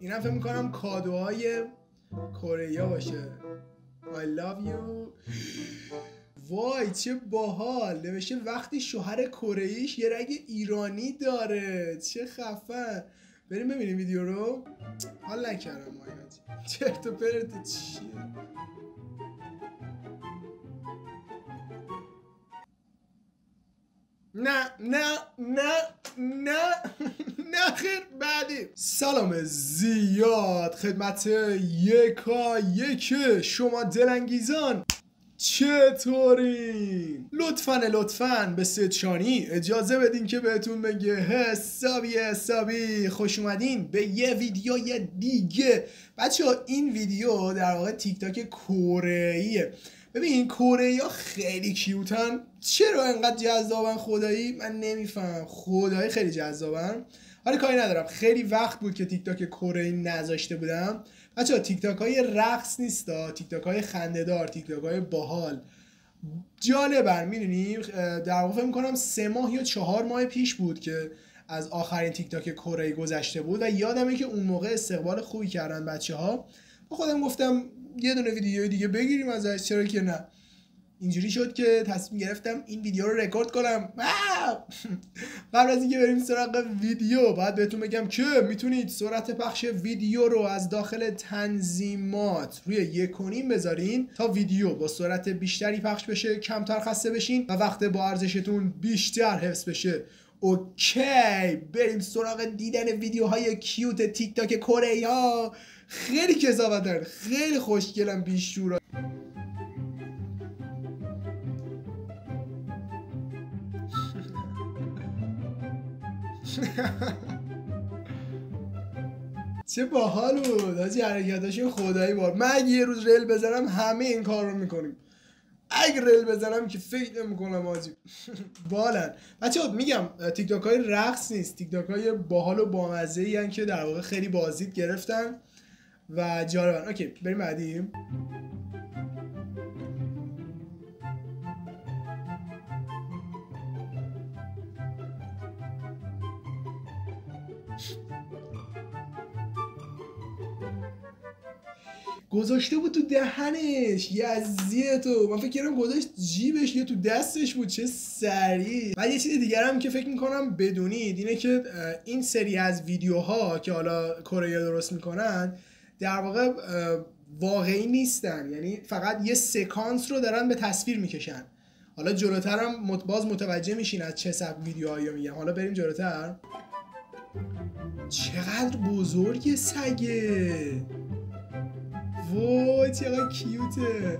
اینم فکر می‌کنم کادوهای کره باشه. I love you. وای چه باحال. نوشته وقتی شوهر کره یه رگ ایرانی داره. چه خفن بریم ببینیم ویدیو رو. حال نکردم مایات چرت و پرت چیه؟ نه نه نه نه. نه خیر بعدی. سلام زیاد خدمت یکا یک شما دلانگیزان چطورین؟ لطفا لطفا به سیدشانی اجازه بدین که بهتون بگه حسابی حسابی. خوش اومدین به یه ویدیوی دیگه. بچه ها این ویدیو در واقع تیک تاک کره ببین کره ها خیلی کیوتن. چرا انقدر جذابن خدایی؟ من نمیفهم. خدایی خیلی جذابن. حالا کاری ندارم. خیلی وقت بود که تیک تاک کره نذاشته بودم. بچه تیک تاک های رقص نیستا تیک تاک های خندهدار تیک تاک های باحال. جالبن می‌دونی؟ در واقع می‌کنم سه ماه یا چهار ماه پیش بود که از آخرین تیک تاک کره گذشته بود و یادمه که اون موقع استقبال خوبی کردن بچه ها خودم گفتم یه دونه ویدیو دیگه بگیریم ازش چرا که نه. اینجوری شد که تصمیم گرفتم این ویدیو رو رکورد کنم. قبل از اینکه بریم سراغ ویدیو باید بهتون بگم که می‌تونید سرعت پخش ویدیو رو از داخل تنظیمات روی یک بذارین تا ویدیو با سرعت بیشتری پخش بشه کمتر خسته بشین و وقت با ارزشتون بیشتر حفظ بشه. اوکی بریم سراغ دیدن ویدیوهای کیوت تیک تاک کره ها خیلی کذابت خیلی خوشگلم بیشورا. چه باحال بود. حاجی حرکتاشون خدایی بار من اگه یه روز رل بزنم همه این کار رو می‌کنیم. اگه رل بزنم که فکر نمی‌کنم حاجی بالن. بچه میگم تیک تاک های رقص نیست. تیک تاک های باحال و بامزه ای که در واقع خیلی بازدید گرفتن. و جالبن. okay بریم بعدی. گذاشته بود تو دهنش. یزیه تو. من فکر کردم گذاشت جیبش یا تو دستش بود. چه سریع. و یه چیز دیگر هم که فکر می‌کنم بدونید اینه که این سری از ویدیوها که حالا کره درست می‌کنن در واقع واقعی نیستن. یعنی فقط یه سکانس رو دارن به تصویر می‌کشن. حالا جلوتر هم باز متوجه میشین از چه سب ویدیوهایی میگم. حالا بریم جلوتر. چقدر بزرگ سگه! وای چقدر کیوته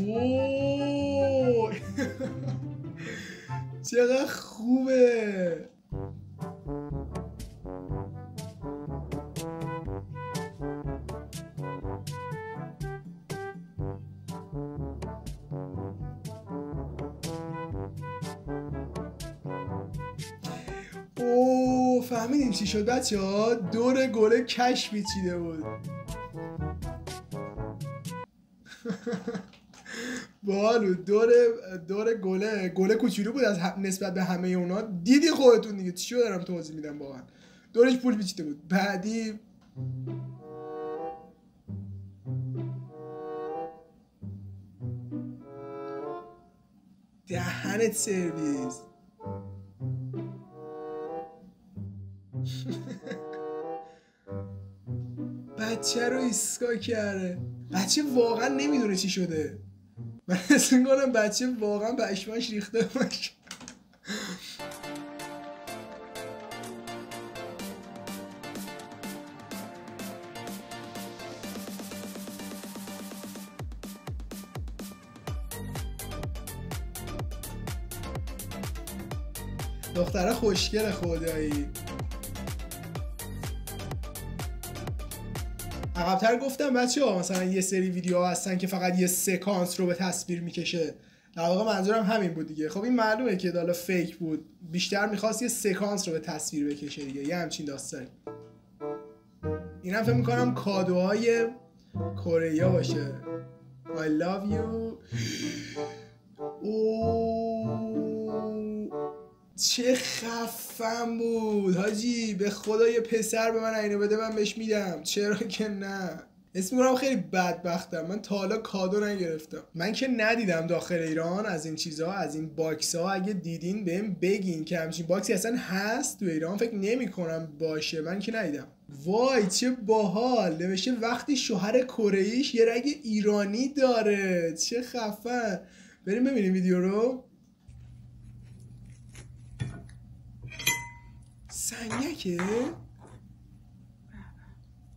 وای چقدر خوبه او فهمیدین چی شد بچه ها؟ دور گله کش پیچیده بود. بالو دور دور گله گله کوچولو بود از نسبت به همه اونا. دیدی خودتون دیگه. چی دارم توضیح میدم من دورش پول پیچیده بود. بعدی دهنت سرویس. بچه رو ایسکا کرده. بچه واقعا نمی‌دونه چی شده. من اصلا کنم بچه واقعا پشماش ریخته باشه. دختره خوشگل خدایی عقبتر گفتم بچه ها مثلا یه سری ویدیو هستن که فقط یه سکانس رو به تصویر می‌کشه. در واقع منظورم همین بود دیگه. خب این معلومه که دالا فیک بود. بیشتر می‌خواست یه سکانس رو به تصویر بکشه دیگه. یه همچین داستانی. اینم فکر می‌کنم کادوهای کره باشه. I love you. چه خفن بود. حاجی به خدا یه پسر به من اینو بده من بهش میدم. چرا که نه؟ اسم می‌کنم خیلی بدبختم. من تا حالا کادو نگرفتم. من که ندیدم داخل ایران از این چیزها از این box ها اگه دیدین بهم بگین که همچین box ی اصلا هست تو ایران. فکر نمی کنم باشه. من که ندیدم. وای چه باحال. نوشته وقتی شوهر کره یه رگ ایرانی داره. چه خفن. بریم ببینیم ویدیو رو. سنگکه؟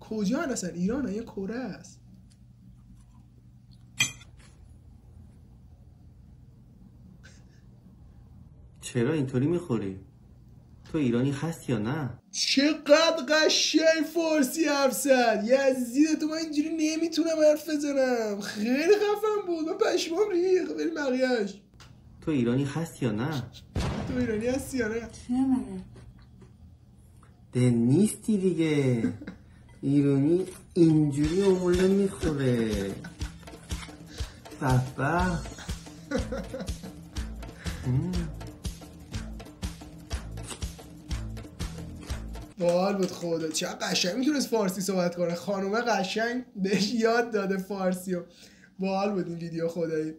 کجا اصلا ایران یه کره است؟ چرا اینطوری می‌خوری؟ تو ایرانی هست یا نه؟ چقدر قشنگ فارسی حرف زد. یزید تو من اینجوری نمی‌تونم حرف بزنم. خیلی خفن بود. من پشمام ریخ بریم بقیهش تو ایرانی هست یا نه؟ تو ایرانی هستی یا نه؟ ده نیستی دیگه ایرانی اینجوری اموله می‌خوره بابا بال بود خدا. چه قشنگ می‌تونست فارسی صحبت کنه. خانومه قشنگ بهش یاد داده فارسی و بال بود این ویدیو خدایی.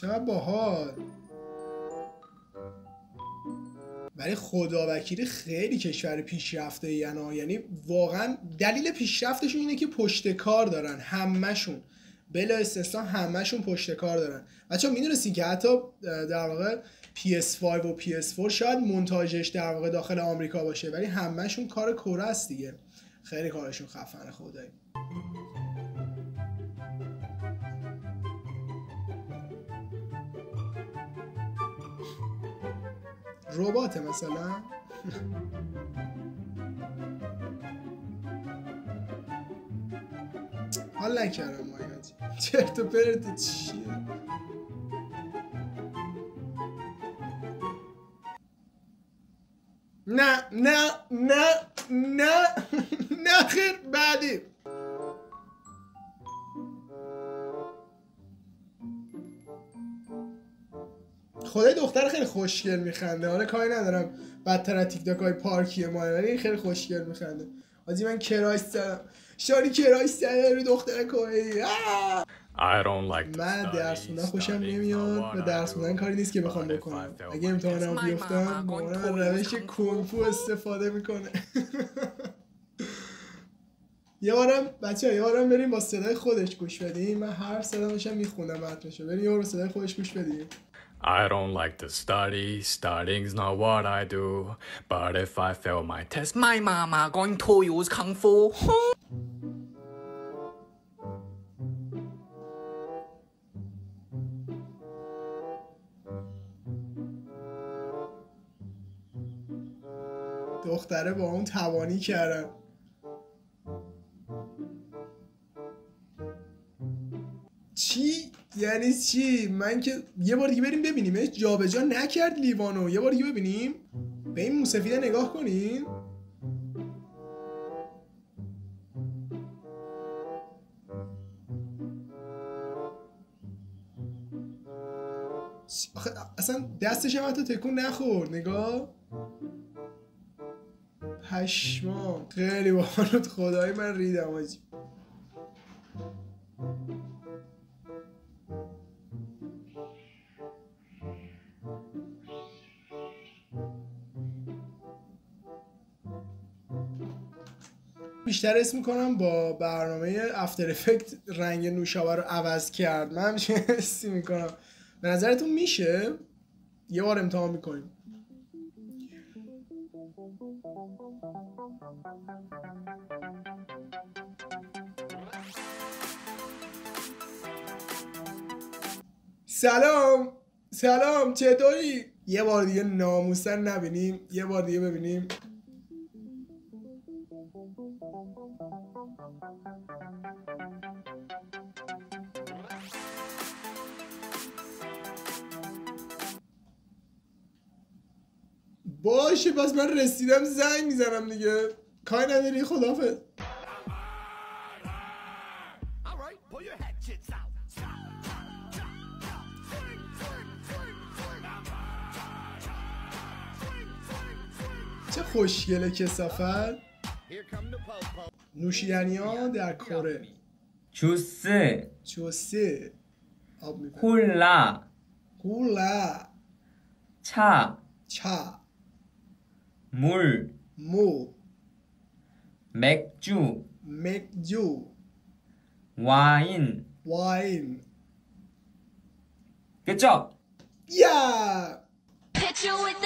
چقدر باحال. برای خدا خیلی کشور پیشرفته یعنی یعنی واقعا دلیل پیشرفتشون اینه که پشت کار دارن همهشون. بلا استثنا همهشون پشت کار دارن. بچه می‌دونستین که حتی در واقع PS5 و PS4 شاید منتاجش در واقع داخل آمریکا باشه ولی همهشون کار کره است دیگه. خیلی کارشون خفنه خدایی. ربات مثلا. حال نکردم مایاجی چرت و پرت چیه؟ نه نه نه نه نه خیر بعدی. خدای دختر خیلی خوشگل میخنده. حالا کاری ندارم بدتر از تیک تاک های پارکی ما ولی خیلی خوشگل میخنده. آجی من کرایس زدم شاری کرایس زدم رو دختر کره I don't like من درس خوندن خوشم نمیاد. و درس خوندن کاری نیست که بخوام بکنم. اگه امتحانم بیفتم مامانم روش کنفو استفاده می‌کنه. یه بارم بچه یه بارم بریم با صدای خودش گوش بدیم. من هر صدا میشم می‌خونم متنشو بریم یه بار صدای خودش گوش بدیم. I don't like to study. Studying's not what I do. But if I fail my test, my mama going to use kung fu. دختره با اون توانی کردن چی یعنی چی؟ من که یه بار دیگه بریم ببینیمش. جابجا نکرد لیوانو. یه بار دیگه ببینیم. به این موسفیده نگاه کنیم. آخه اصلا دستش هم حتی تکون نخورد. نگاه. پشما خیلی باحالت خدای من ریدم آجی. بیشتر اسم می‌کنم با برنامه افتر افکت رنگ نوشابه رو عوض کرد. من همچین حسی می‌کنم. به نظرتون میشه؟ یه بار امتحان می‌کنیم. سلام. سلام. چطوری؟ یه بار دیگه ناموسن نبینیم. یه بار دیگه ببینیم. باشه پس من رسیدم زنگ می‌زنم دیگه. کاری نداری خدافز چه خوشگله کسافت نوشیدنی ها در کره. چوسه. چوسه. آب هولا. هولا. چا. چا. 물, 무, 맥주, 맥주, 와인, 와인. 그쵸? 야! Hit you with.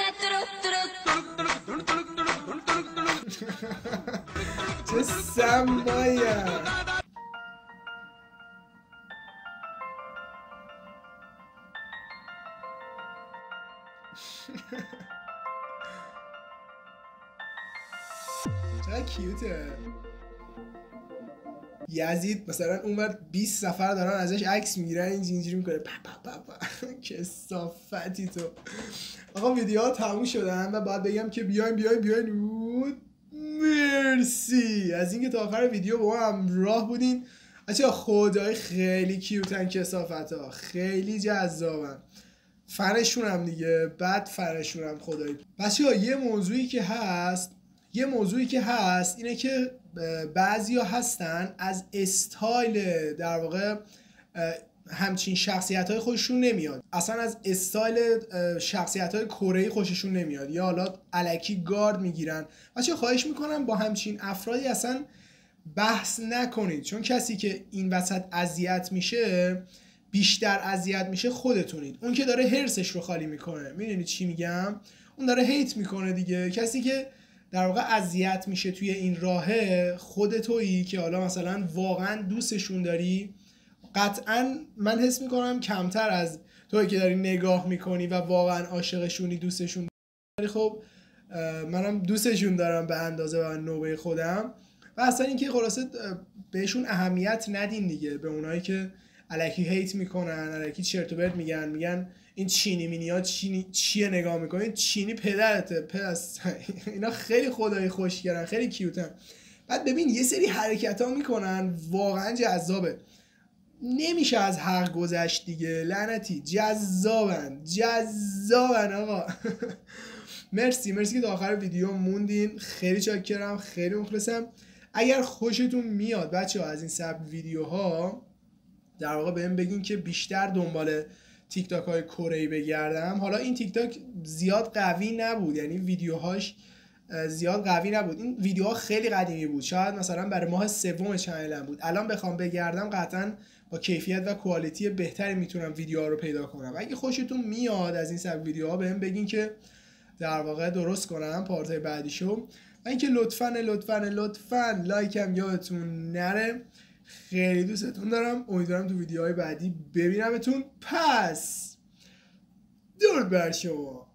کیوته. یزید مثلا اونور 20 سفر دارن ازش عکس می‌گیرن اینجوری می‌کنه. پا پا پا پا. که صافتی تو. آقا ویدیوها تموم شدن و باید بگم که بیاین بیاین بیاین. مرسی. از اینکه تا آخر ویدیو با ما همراه بودین. بچه خدای خیلی کیوتن کسافت ها خیلی جذابن. فرشونم دیگه. بعد فرشونم خدایی بچه یه موضوعی که هست یه موضوعی که هست اینه که بعضی ها هستن از استایل در واقع همچین شخصیت های خوششون نمیاد. اصلا از استایل شخصیت های کره خوششون نمیاد. یا حالا علکی گارد می‌گیرن. بچه خواهش می‌کنم با همچین افرادی اصلا بحث نکنید. چون کسی که این وسط اذیت میشه بیشتر اذیت میشه خودتونید. اون که داره هرسش رو خالی می‌کنه. می‌دونید چی میگم؟ اون داره هیت می‌کنه دیگه. کسی که در واقع اذیت میشه توی این راهه خودتویی که حالا مثلا واقعا دوستشون داری. قطعا من حس می‌کنم کمتر از توی که داری نگاه می‌کنی و واقعا عاشقشونی دوستشون ولی خب منم دوستشون دارم به اندازه و نوبه خودم. و اصلا اینکه خلاصه بهشون اهمیت ندین دیگه به اونایی که الکی هیت می‌کنن الکی چرت و پرت میگن میگن این چینی مینی ها چینی چیه نگاه می‌کنین چینی پدرته پس اینا خیلی خدای خوشگرن خیلی کیوتن بعد ببین یه سری حرکت ها می‌کنن واقعا جذابه. نمیشه از حق گذشت دیگه لعنتی. جذابن جذابن آقا. مرسی مرسی که تا آخر ویدیو موندین. خیلی چاکرم خیلی مخلصم. اگر خوشتون میاد بچه ها از این سب ویدیوها در واقع بهم بگین که بیشتر دنبال تیک تاک های کره بگردم. حالا این تیک تاک زیاد قوی نبود یعنی ویدیوهاش زیاد قوی نبود. این ویدیوها خیلی قدیمی بود. شاید مثلا برای ماه سوم چنلم بود. الان بخوام بگردم قطعا با کیفیت و کوالیتی بهتری می‌تونم ویدیوها رو پیدا کنم. اگه خوشتون میاد از این سب ویدیوها بهم بگین که در واقع درست کنم پارت بعدیشو. اینکه لطفا لطفا لطفا لایکم یادتون نره. خیلی دوستتون دارم. امیدوارم تو ویدیوهای بعدی ببینمتون. پس درود بر شما.